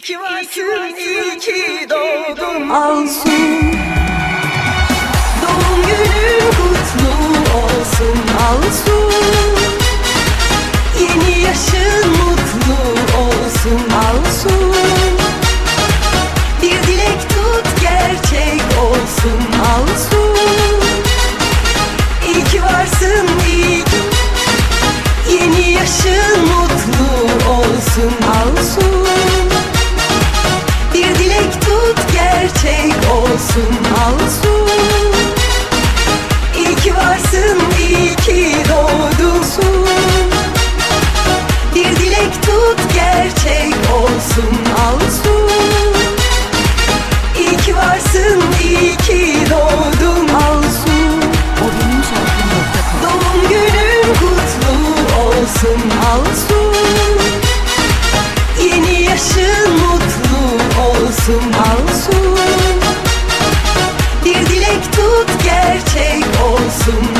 İyi ki varsın, iyi ki doğdun. Alsun, Doğum günün olsun alsun, İyi ki varsın, iyi ki doğdun. Bir dilek tut gerçek olsun alsun, İyi ki varsın, iyi ki doğdun alsun. O Doğum günün kutlu olsun Alsun, Yeni yaşın mutlu olsun umut gerçek olsun.